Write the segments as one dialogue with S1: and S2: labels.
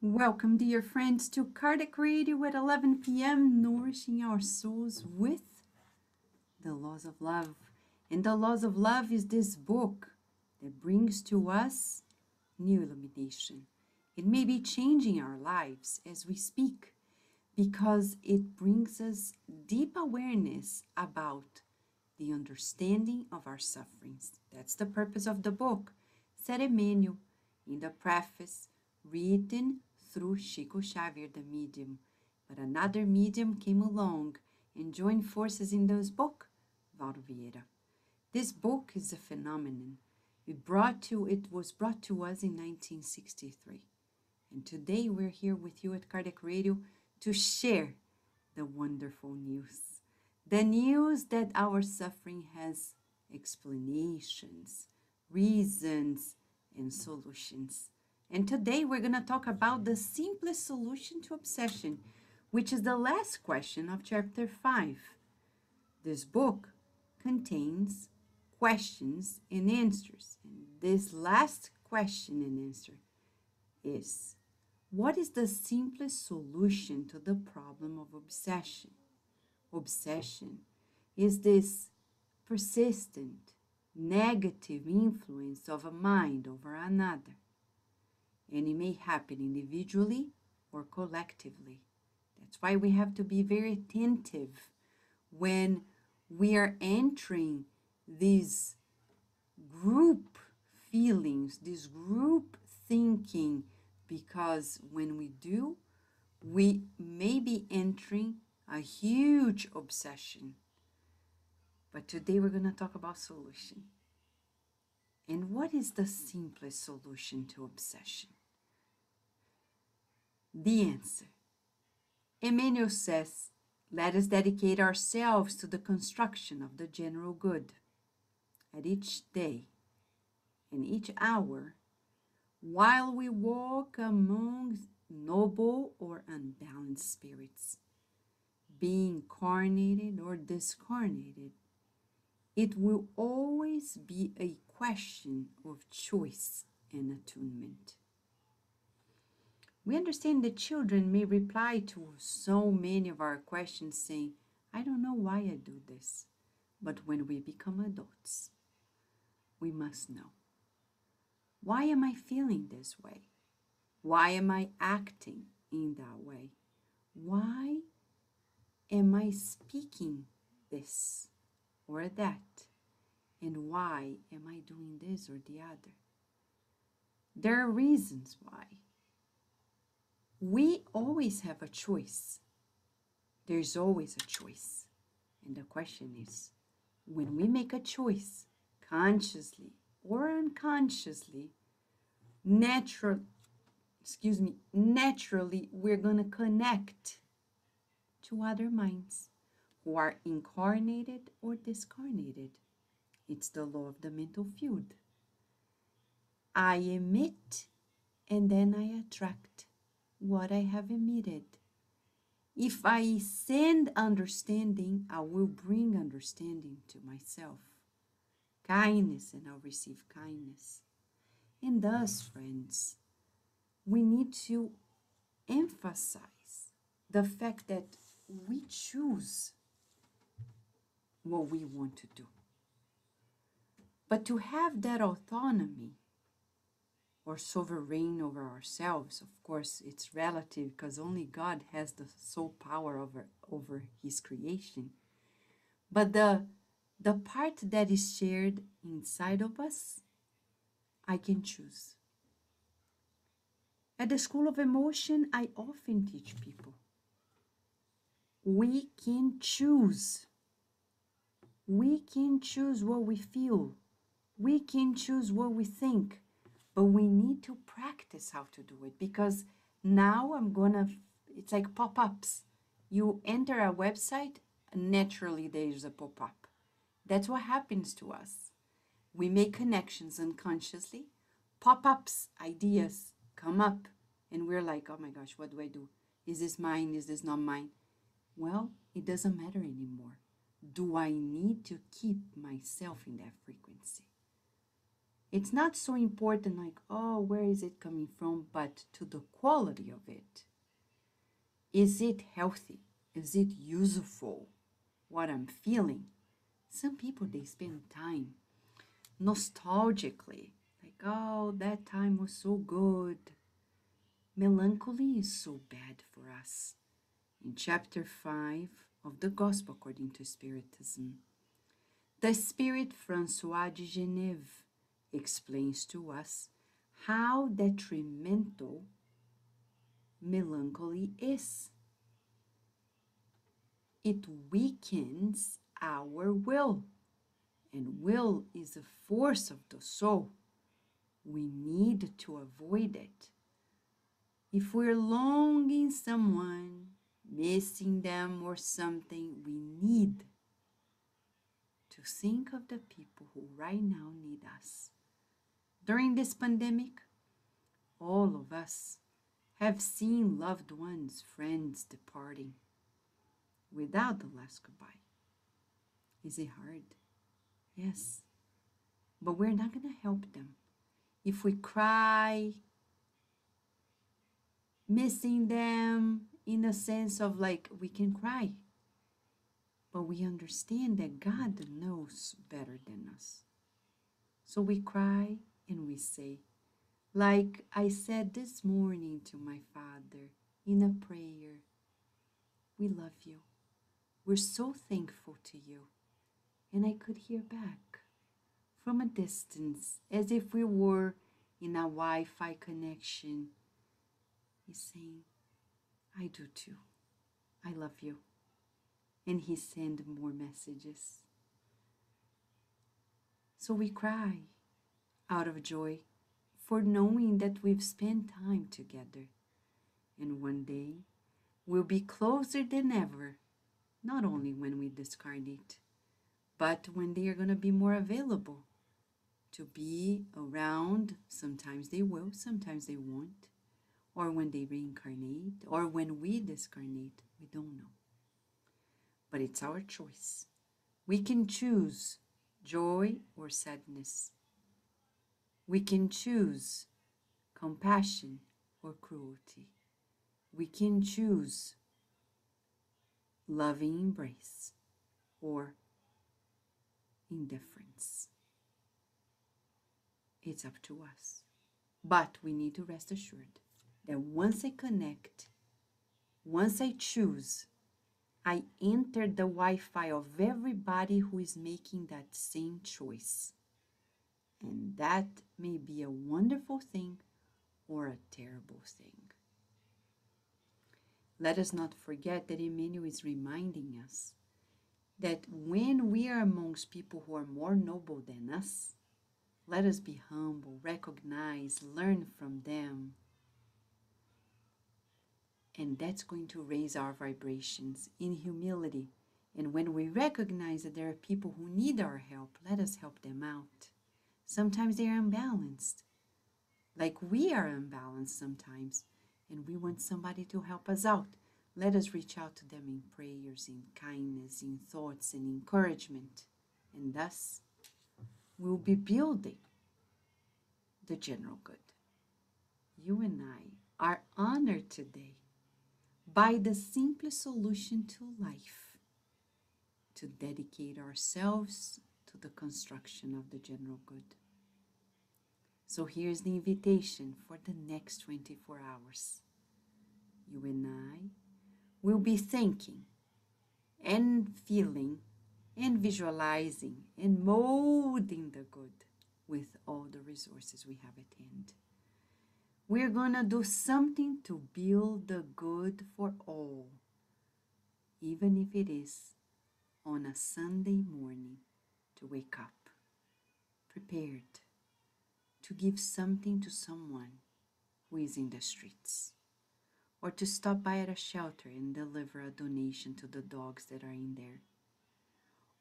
S1: Welcome, dear friends, to Kardec Radio at 11 p.m., nourishing our souls with the laws of love. And the laws of love is this book that brings to us new illumination. It may be changing our lives as we speak because it brings us deep awareness about the understanding of our sufferings. That's the purpose of the book, said Emmanuel in the preface, written through Chico Xavier, the medium. But another medium came along and joined forces in this book, Waldo Vieira. This book is a phenomenon. It, brought to, it was brought to us in 1963. And today we're here with you at Kardec Radio to share the wonderful news. The news that our suffering has explanations, reasons, and solutions. And today we're going to talk about the simplest solution to obsession, which is the last question of chapter 5. This book contains questions and answers. And this last question and answer is what is the simplest solution to the problem of obsession? Obsession is this persistent, negative influence of a mind over another, and it may happen individually or collectively. That's why we have to be very attentive when we are entering these group feelings, this group thinking because when we do, we may be entering a huge obsession. But today we're going to talk about solution. And what is the simplest solution to obsession? The answer. Emmanuel says, let us dedicate ourselves to the construction of the general good. At each day and each hour, while we walk among noble or unbalanced spirits, being carnated or discarnated, it will always be a question of choice and attunement. We understand that children may reply to so many of our questions saying, I don't know why I do this. But when we become adults, we must know. Why am I feeling this way? Why am I acting in that way? Why am I speaking this or that? And why am I doing this or the other? There are reasons why. We always have a choice. There's always a choice. And the question is when we make a choice, consciously or unconsciously, natural, excuse me, naturally, we're going to connect to other minds who are incarnated or discarnated. It's the law of the mental field. I emit and then I attract what I have emitted. If I send understanding, I will bring understanding to myself kindness and I'll receive kindness. And thus, friends, we need to emphasize the fact that we choose what we want to do. But to have that autonomy or sovereign over ourselves, of course, it's relative because only God has the sole power over, over his creation. But the the part that is shared inside of us, I can choose. At the School of Emotion, I often teach people we can choose. We can choose what we feel. We can choose what we think. But we need to practice how to do it because now I'm gonna, it's like pop ups. You enter a website, naturally there's a pop up. That's what happens to us. We make connections unconsciously. Pop ups, ideas come up, and we're like, oh my gosh, what do I do? Is this mine? Is this not mine? Well, it doesn't matter anymore. Do I need to keep myself in that frequency? It's not so important, like, oh, where is it coming from, but to the quality of it. Is it healthy? Is it useful? What I'm feeling? Some people, they spend time nostalgically, like, oh, that time was so good. Melancholy is so bad for us. In chapter 5 of the Gospel according to Spiritism, the Spirit Francois de Genève explains to us how detrimental melancholy is. It weakens our will, and will is a force of the soul. We need to avoid it. If we're longing someone, missing them or something, we need to think of the people who right now need us. During this pandemic, all of us have seen loved ones, friends departing without the last goodbye. Is it hard? Yes. But we're not going to help them. If we cry, missing them in the sense of like we can cry, but we understand that God knows better than us. So we cry and we say, like I said this morning to my father in a prayer, we love you. We're so thankful to you. And I could hear back from a distance, as if we were in a Wi Fi connection. He's saying, I do too. I love you. And he sent more messages. So we cry out of joy for knowing that we've spent time together. And one day we'll be closer than ever, not only when we discarnate, but when they are going to be more available to be around. Sometimes they will, sometimes they won't. Or when they reincarnate, or when we discarnate, we don't know. But it's our choice. We can choose joy or sadness. We can choose compassion or cruelty. We can choose loving embrace or indifference. It's up to us. But we need to rest assured that once I connect, once I choose, I enter the Wi Fi of everybody who is making that same choice. And that may be a wonderful thing or a terrible thing. Let us not forget that Emmanuel is reminding us that when we are amongst people who are more noble than us, let us be humble, recognize, learn from them. And that's going to raise our vibrations in humility. And when we recognize that there are people who need our help, let us help them out. Sometimes they are unbalanced, like we are unbalanced sometimes, and we want somebody to help us out. Let us reach out to them in prayers, in kindness, in thoughts, and encouragement. And thus, we'll be building the general good. You and I are honored today by the simplest solution to life to dedicate ourselves to the construction of the general good. So here's the invitation for the next 24 hours. You and I will be thinking and feeling and visualizing and molding the good with all the resources we have at hand. We're going to do something to build the good for all, even if it is on a Sunday morning to wake up prepared to give something to someone who is in the streets, or to stop by at a shelter and deliver a donation to the dogs that are in there.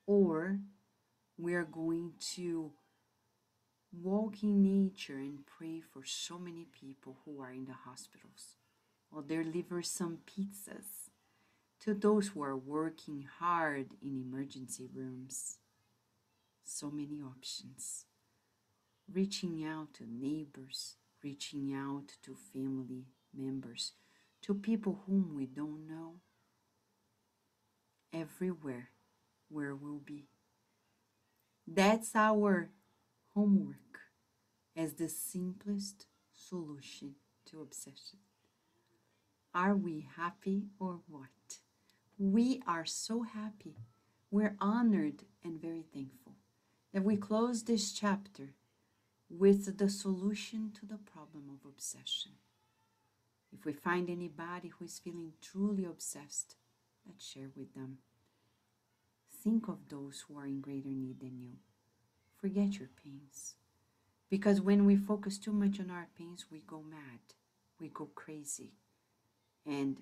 S1: Or we are going to walk in nature and pray for so many people who are in the hospitals, or deliver some pizzas to those who are working hard in emergency rooms. So many options. reaching out to neighbors, reaching out to family members, to people whom we don't know. Everywhere where we'll be. That's our homework as the simplest solution to obsession. Are we happy or what? We are so happy. We're honored and very thankful that we close this chapter with the solution to the problem of obsession. If we find anybody who is feeling truly obsessed, let's share with them. Think of those who are in greater need than you. Forget your pains. Because when we focus too much on our pains, we go mad, we go crazy. And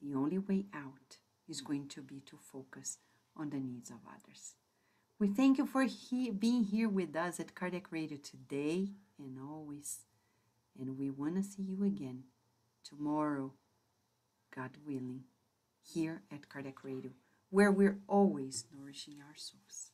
S1: the only way out is going to be to focus on the needs of others. We thank you for he- being here with us at Kardec Radio today and always. And we want to see you again tomorrow, God willing, here at Kardec Radio, where we're always nourishing our souls.